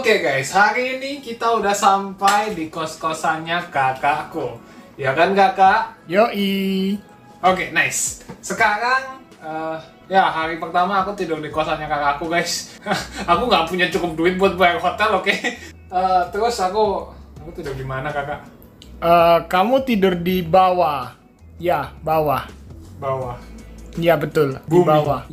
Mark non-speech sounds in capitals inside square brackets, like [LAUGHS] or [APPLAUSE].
Oke guys, hari ini kita udah sampai di kos-kosannya kakakku. Ya kan kakak? Yoi. Oke, nice. Sekarang, uh, ya hari pertama aku tidur di kosannya kakakku guys. [LAUGHS] aku nggak punya cukup duit buat bayar hotel, oke? [LAUGHS] Eh, terus aku, aku tidur di mana kakak? Uh, kamu tidur di bawah. Ya, bawah. Bawah. Ya betul, di bawah.